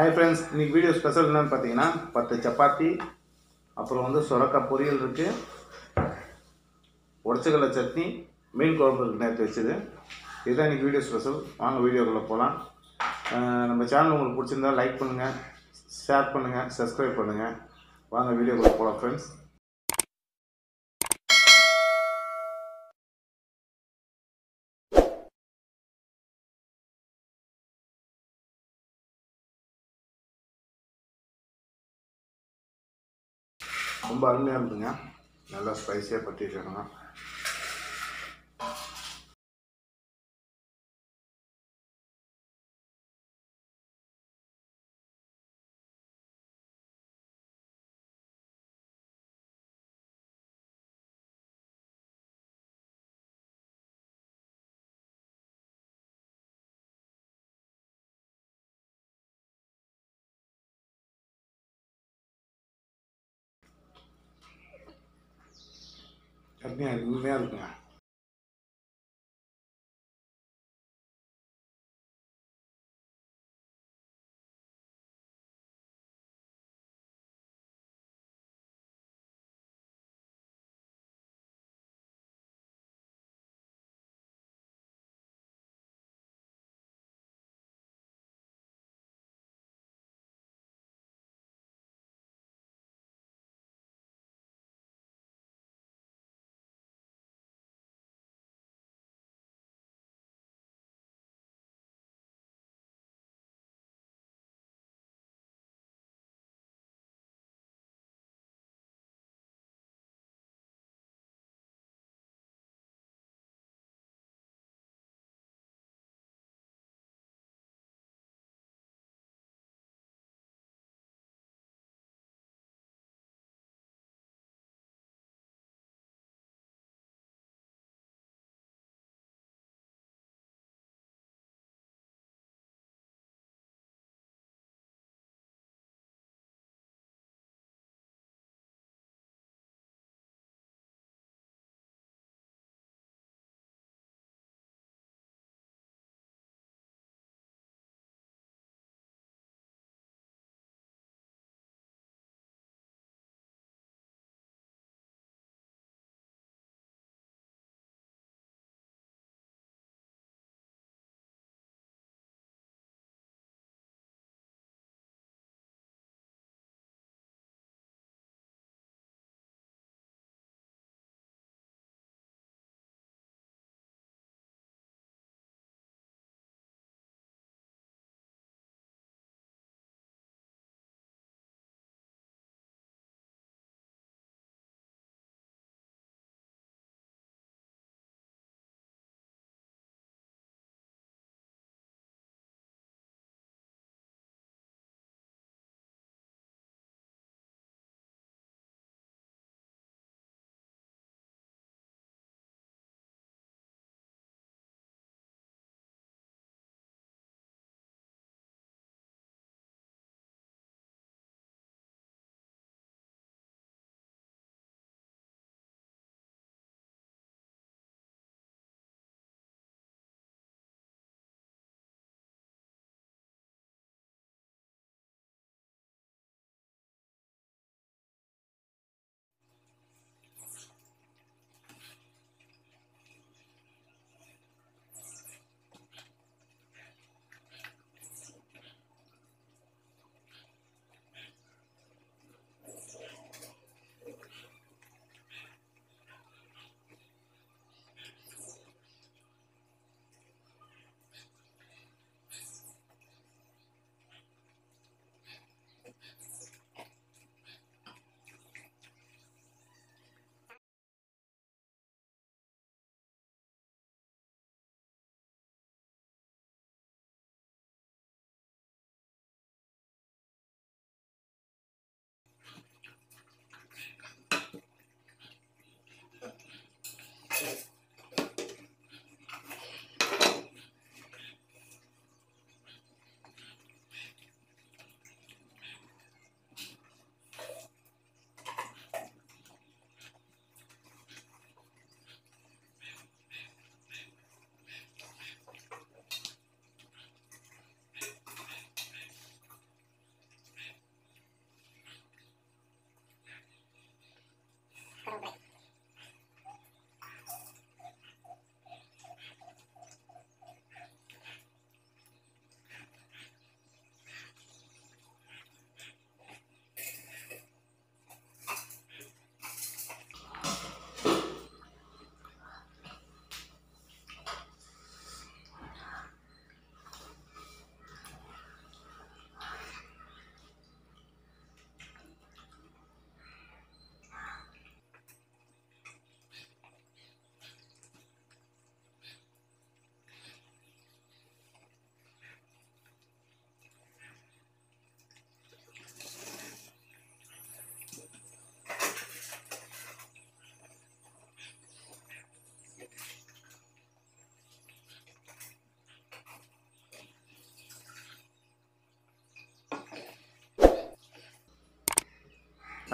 Hi friends இன்னைக்கு video special என்னென்னு பார்த்தீங்கன்னா பத்து சப்பாத்தி அப்புறம் வந்து சுரக்காய் பொரியல் இருக்குது உடச்சக்கடலை சட்னி மீன் குழம்பு இருக்கு நேற்று வச்சது. இதுதான் இன்றைக்கி வீடியோ ஸ்பெஷல் வாங்க வீடியோக்குள்ளே போகலாம் நம்ம சேனல் உங்களுக்கு பிடிச்சிருந்தா லைக் பண்ணுங்கள் ஷேர் பண்ணுங்கள் சப்ஸ்கிரைப் பண்ணுங்கள் வாங்க வீடியோக்குள்ளே போகலாம் ஃப்ரெண்ட்ஸ் ரொம்ப அருமையாக இருந்துங்க. நல்லா ஸ்பைஸியாக பற்றிட்டு இருக்கணும். சட்னி அருமையாக இருக்குங்க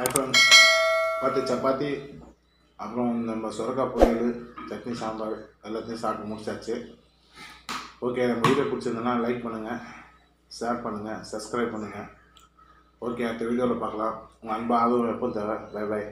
அப்புறம் பத்து சப்பாத்தி அப்புறம் நம்ம சுரக்காய் பொரியல் சட்னி சாம்பார் எல்லாத்தையும் சாப்பிட்டு முடிச்சாச்சு. ஓகே நம்ம வீடியோ பிடிச்சிருந்தனா லைக் பண்ணுங்கள் ஷேர் பண்ணுங்கள் சப்ஸ்கிரைப் பண்ணுங்கள் ஓகே அடுத்த வீடியோவில் பார்க்கலாம். உங்கள் அன்பு ஆதரவு எப்போ தேவை. By by